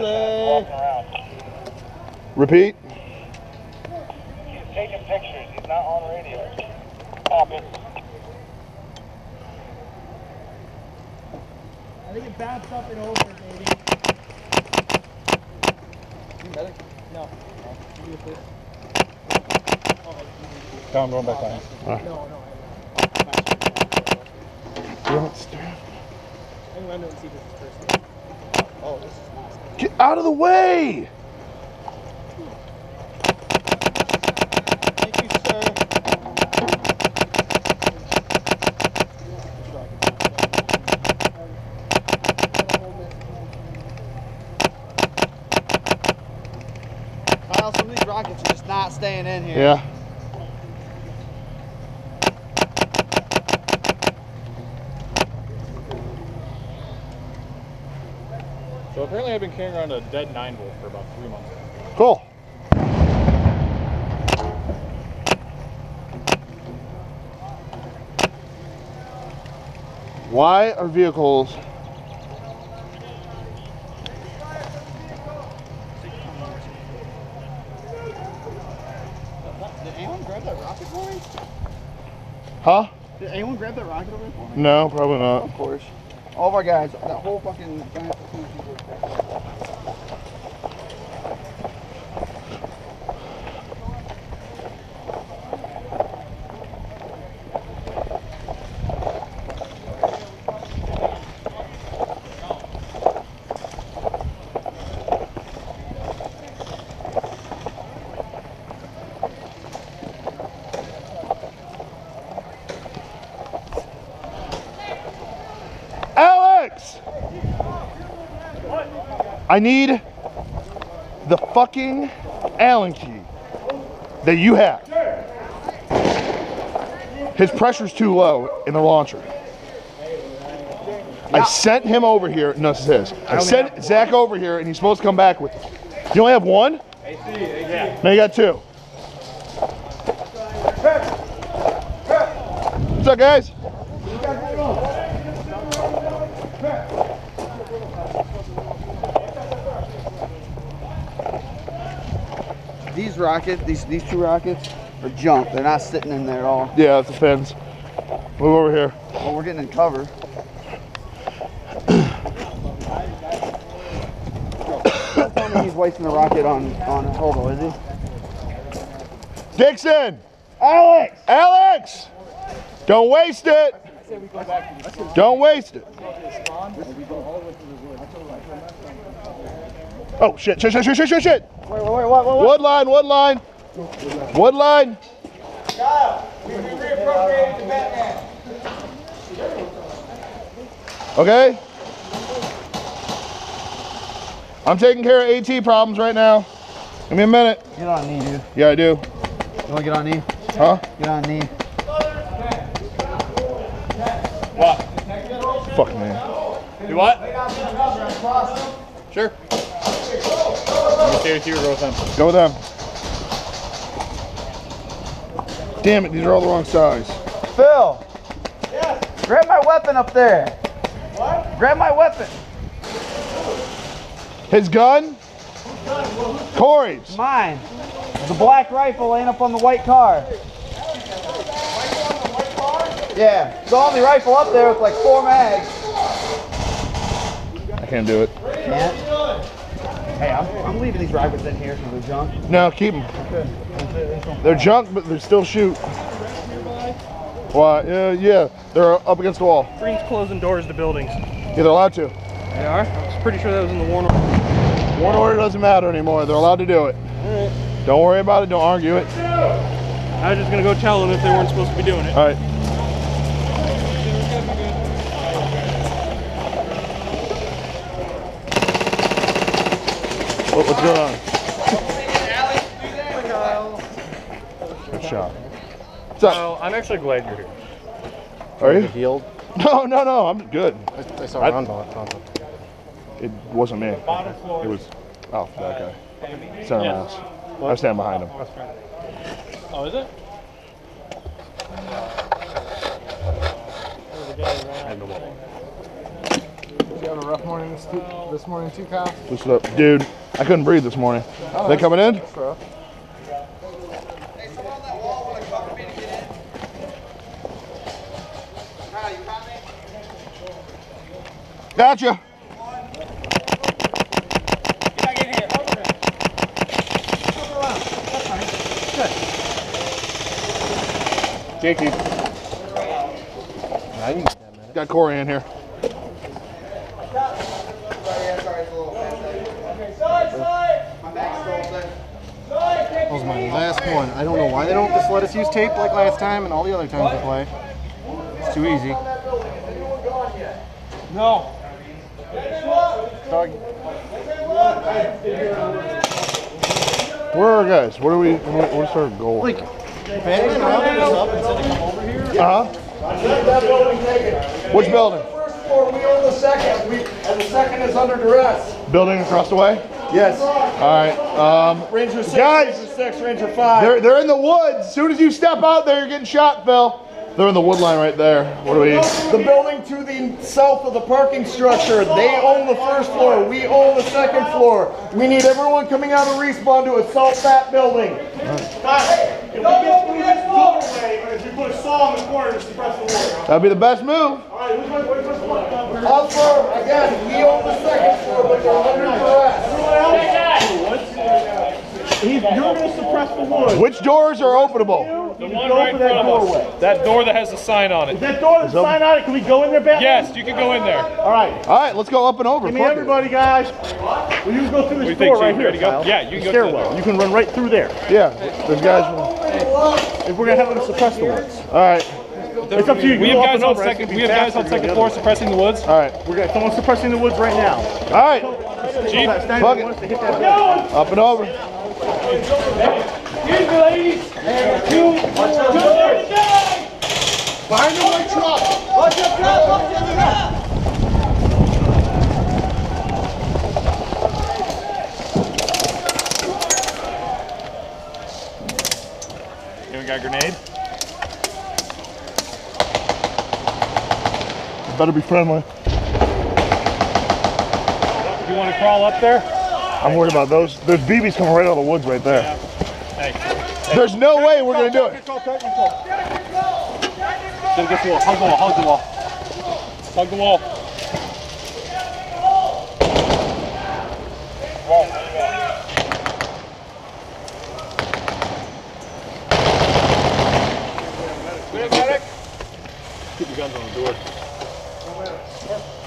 morning. Repeat. He's taking pictures. He's not on radio. Stop it. I think it bounced up and over, maybe. No. Tom, going back on. No, no. Don't stand. I can run to see this first. Oh, this is nice. Get out of the way! Thank you, sir. Kyle, some of these rockets are just not staying in here. Yeah. So apparently I've been carrying around a dead 9 volt for about three months. Cool. Why are vehicles Did anyone grab that rocket for? Huh? Did anyone grab that rocket over there? No, probably not. Of course. All of our guys, that whole fucking giant platoon of people. Alex! I need the fucking Allen key that you have. His pressure's too low in the launcher. I sent him over here. No, this is his. I sent Zach over here, and he's supposed to come back with it. You only have one? Now you got two. What's up, guys? These rockets, these these two rockets, are junk. They're not sitting in there at all. Yeah, it's a fence. Move over here. Well, we're getting in cover. Don't tell me he's wasting the rocket on on Hobo, is he? Dixon! Alex! Alex! Don't waste it! Don't waste it. Oh shit, shit, shit, shit, shit, shit, shit! Wait, wait, wait, what, what, what? Wood line, wood line. Wood line. Okay? I'm taking care of AT problems right now. Give me a minute. Get on knee, dude. Yeah, I do. You want to get on knee? Huh? Get on knee. What? Fuck man. Do what? Sure. You stay with you or go with them? Go with them. Damn it, these are all the wrong size. Phil! Yes? Grab my weapon up there. What? Grab my weapon. His gun? Corey's. Mine. The black rifle laying up on the white car. Yeah, it's the only rifle up there with like four mags. I can't do it. Can't. Hey, I'm, I'm leaving these rockets in here because they're junk. No, keep them. They're junk, but they still shoot. Why? Yeah, yeah, they're up against the wall. Green's closing doors to buildings. Yeah, they're allowed to. They are? I was pretty sure that was in the warrant. One order doesn't matter anymore. They're allowed to do it. All right. Don't worry about it. Don't argue it. I was just gonna go tell them if they weren't supposed to be doing it. All right. What, what's going on? Good shot. What's up? Well, I'm actually glad you're here. Are you? Healed. No, no, no. I'm good. I, I saw I- Ron on It wasn't me. It was, oh, that guy. Center mass. I stand behind him. Oh, is it? you have a rough morning this, too, this morning too, Kyle? What's up, dude? I couldn't breathe this morning. they coming in? Gotcha. Jakey. Got Corey in here. That was my last one. I don't know why they don't just let us use tape like last time and all the other times we play. It's too easy. No. Where are our guys? What are we? What's our goal? Like, Batman rounded us up and said to come over here. Uh huh. That building taken. Which building? First floor, we own the second, we, and the second is under duress. Building across the way. Yes. All right. Um, Ranger six, Guys! Ranger six, Ranger five. they're they're in the woods. As soon as you step out there, you're getting shot, Phil. They're in the wood line right there. What do we? The building to the south of the parking structure, they own the first floor, we own the second floor. We need everyone coming out of respawn to assault that building. If we get through this doorway, if we put a saw in the corner to suppress the water. That'd be the best move. All right, which one, which one? Up for, again, we own the second floor, but you're under duress. He's, you're gonna suppress the wood. Which doors are openable? The one go right for in that front of us. doorway. That door that has the sign on it. That door, the sign on it, can we go in there, Batman? Yes, you can go in there. All right, All right, let's go up and over. give me Fuck everybody, guys. Will you can go through What do this think, door right here, go? Yeah, you can The go through stairwell. there. You can run right through there. Yeah, those guys. If we're gonna have them suppress the woods. All right, It's up to you. We have go up guys and on second. We have guys on second floor suppressing the woods. all right, We're gonna, someone's suppressing the woods right now. all right. Chief, Stand Fuck it. wants to hit that building. Up and over. Behind the white truck. you got a grenade? Better be friendly. You want to crawl up there? I'm worried about those. There's BBs coming right out of the woods right there. Hey, There's no way we're gonna do it. Get against the wall. Hug the wall. Hug the wall. Hug the wall. Keep your guns on the door.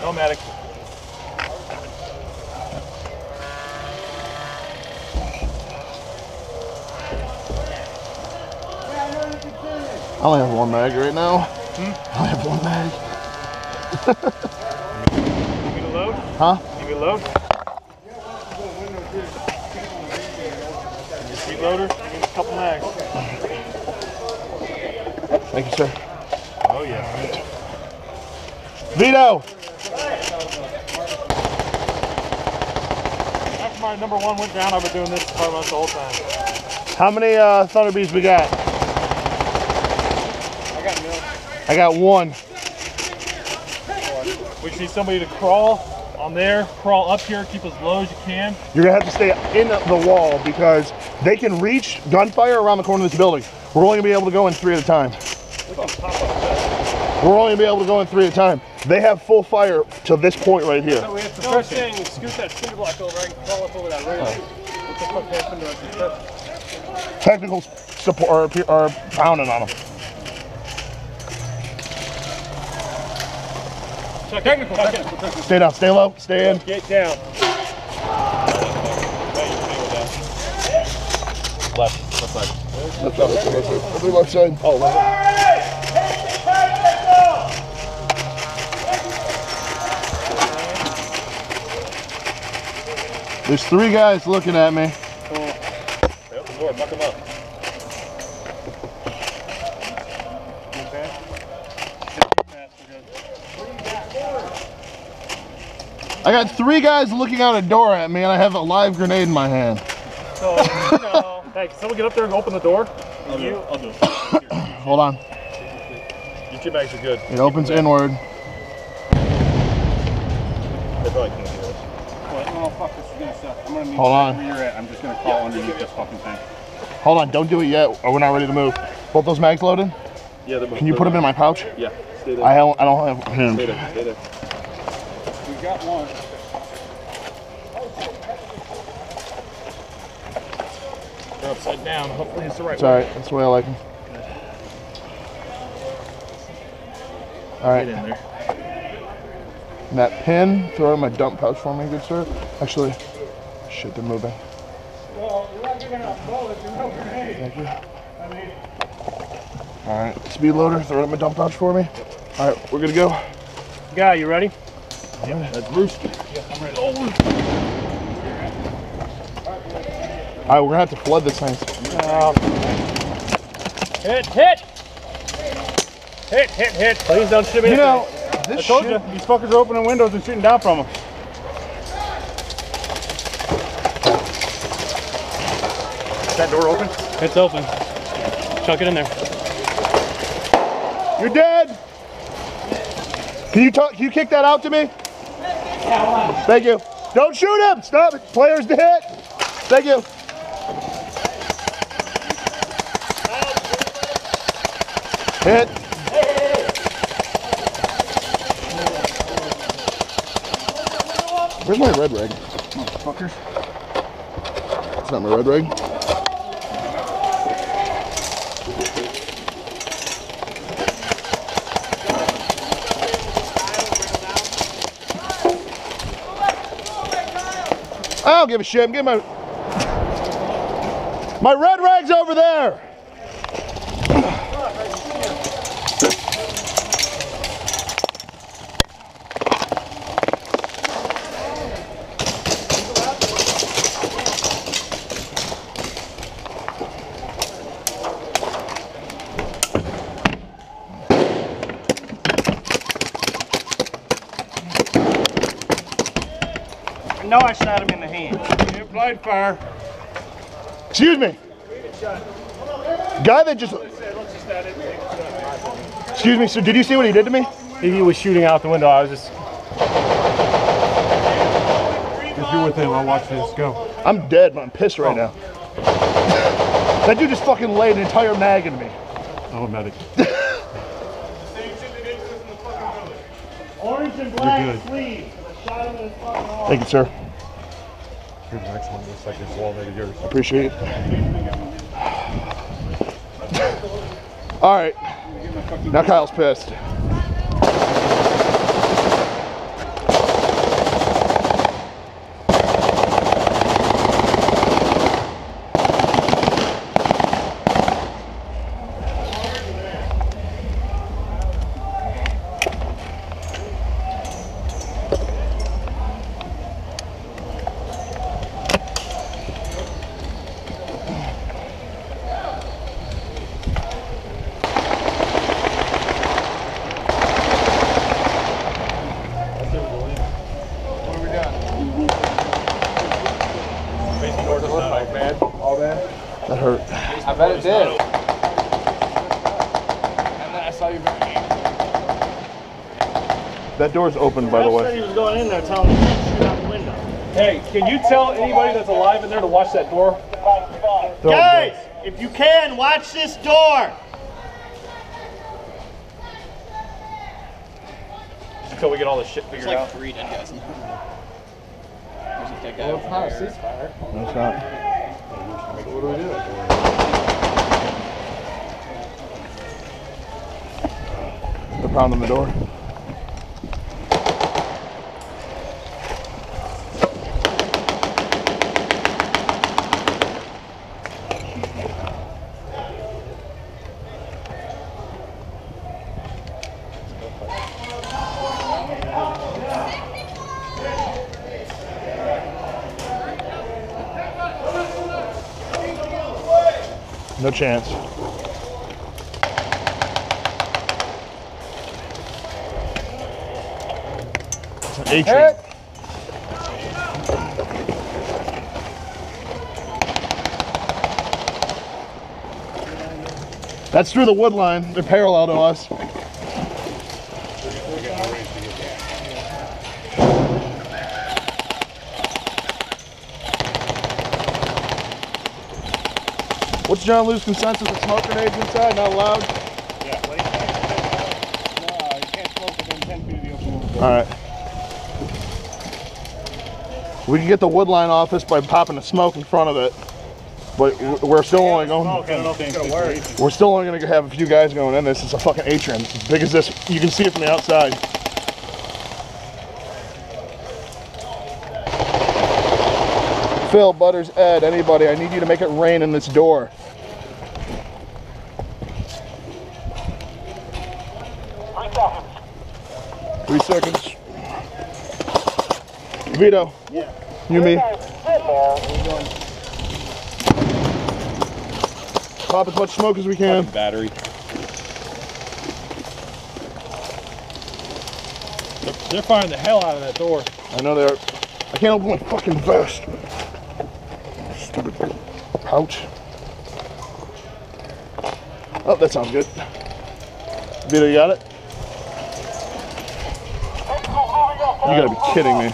No medic. I only have one mag right now. You need a load? Huh? You a load? Your speed loader? You a couple mags. Thank you, sir. Oh yeah. Vito. After my number one went down, I've been doing this pretty much the whole time. How many uh, Thunder Bs we got? I got milk. I got one. We just need somebody to crawl on there, crawl up here, keep as low as you can. You're gonna have to stay in the wall because they can reach gunfire around the corner of this building. We're only gonna be able to go in three at a time. We're only gonna be able to go in three at a time. They have full fire to this point right here. So we have to no, saying scoot that cinder block over and crawl up over that rail. What the fuck happened to us? Technical support are, are pounding on them. Technical. Stay down, stay low, stay in. Get down. Left, left side. Left side, left side, left side. Left side. Oh, left. There's three guys looking at me. Stay open the door, muck them up. I got three guys looking out a door at me, and I have a live grenade in my hand. So, you know, hey, can someone get up there and open the door? I'll do it. I'll do it. Hold on. Your two bags are good. It opens inward. probably can't hear us. Oh, fuck, this is gonna suck. I'm gonna meet Hold you on. where you're at. I'm just gonna crawl underneath this fucking thing. Hold on, don't do it yet, or we're not ready to move. Both those mags loaded? Yeah, they're both Can you put them in my pouch? Yeah, stay there. I don't, I don't have hands. Stay there, stay there. We got one. They're upside down. Hopefully it's the right It's alright, that's the way I like them. Alright, Get in there. and that pin, throw in my dump pouch for me, good sir. Actually, shit, they're moving. Thank you. Alright, speed loader, throw it in my dump pouch for me. Alright, we're gonna go. Guy, you ready? That's Brewski. Alright, we're gonna have to flood this thing. Hit, hit! Hit, hit, hit. Please don't shoot me. You know, I told shit, you, these fuckers are opening windows and shooting down from them. Is that door open? It's open. Chuck it in there. you're dead. Can you talk, can you kick that out to me? Thank you. Don't shoot him, stop it. Players to hit. Thank you. Hit. Where's my red rag? Motherfuckers. It's not my red rag. I don't give a shit. I'm getting my my red rag's over there. No, I shot him in the hand. You applied fire. Excuse me. Guy that just. Excuse me, sir. Did you see what he did to me? He was shooting out the window. I was just. If you're with him, I'll watch this go. I'm dead, but I'm pissed right oh. now. That dude just fucking laid an entire mag into me. Oh, medic. Orange and You're black good. sleeves. Shot him in his fucking arm. Thank you, sir. The next one. Looks like it's wall made of yours. Appreciate it. All right. Now Kyle's pissed. That hurt. I bet it did. And then I saw you That door's open, by the way. He was going in there telling him to shoot out the window. Hey, can you tell anybody that's alive in there to watch that door? Guys, if you can, watch this door. Until we get all this shit figured out. three dead guys. Well, it's not a ceasefire. No, it's not. What do we do? They're pounding the door. Chance. It's an. That's through the wood line. They're parallel to us. John Lou's consensus of smoke grenades inside? Not allowed? Yeah, like, no, you can't smoke within 10 feet of the open. All right. We can get the wood line off this by popping the smoke in front of it. But we're still only going. I don't know if it's gonna. We're still only gonna have a few guys going in this. It's a fucking atrium. It's as big as this. You can see it from the outside. Phil, Butters, Ed, anybody, I need you to make it rain in this door. Three seconds. Vito. Yeah. You me. Pop as much smoke as we can. Battery. They're, they're firing the hell out of that door. I know they're. I can't open my fucking vest. Stupid pouch. Oh, that sounds good. Vito, you got it? Gotta be kidding me.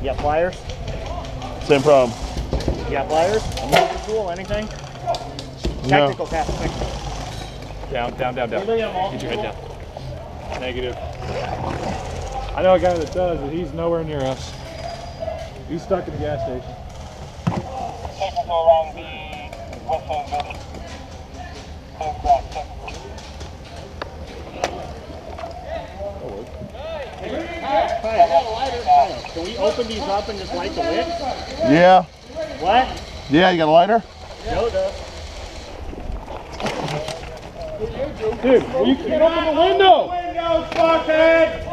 You got pliers? Same problem. You got pliers? A multi tool, anything? No. Technical cap. Down, down, down, down. Get your head down. Negative. I know a guy that does, but he's nowhere near us. He's stuck at the gas station. technical along the west Can we open these up and just light the wick? Yeah. What? Yeah, you got a lighter? Joe does. Dude, well, you can't open the window! Windows, fuckhead!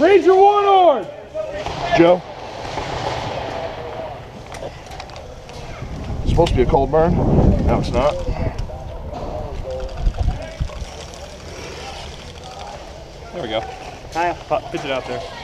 Ranger one on! Joe? It's supposed to be a cold burn. No, it's not. There we go. Kyle. Pitch it out there.